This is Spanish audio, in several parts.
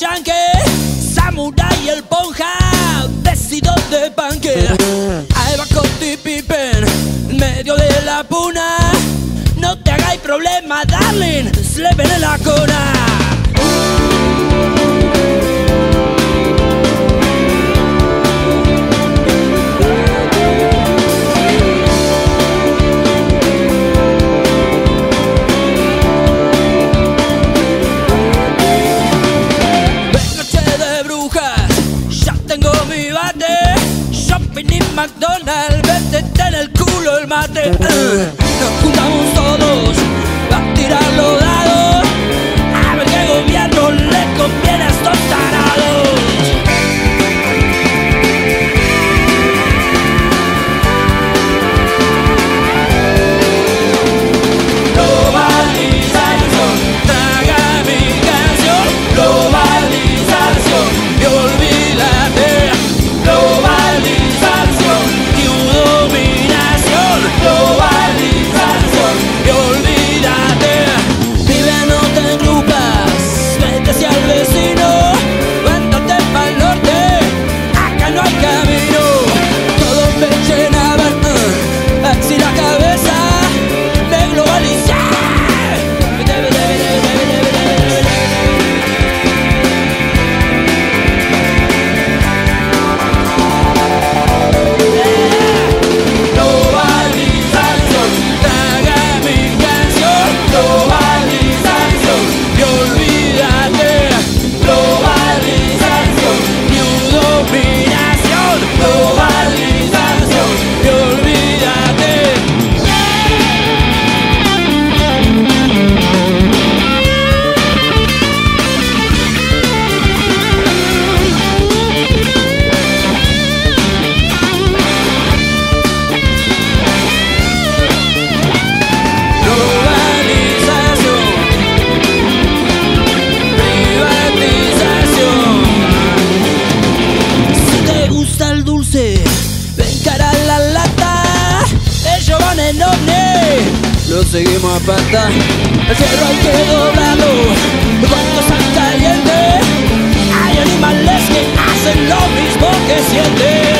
yankee, samurai el ponja, vestidos de panque. ahí Alba Coti Pippen, medio de la puna. No te hagáis problema, darling, slepen en la cuna. McDonald's, vete en el culo el mate. Eh, nos juntamos todos. El cielo hay que doblarlo. Cuando está caliente Hay animales que hacen lo mismo que sienten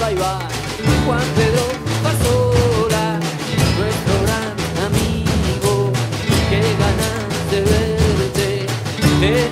va y va. Juan Pedro Pasola, nuestro gran amigo, qué ganas de verte.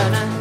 gonna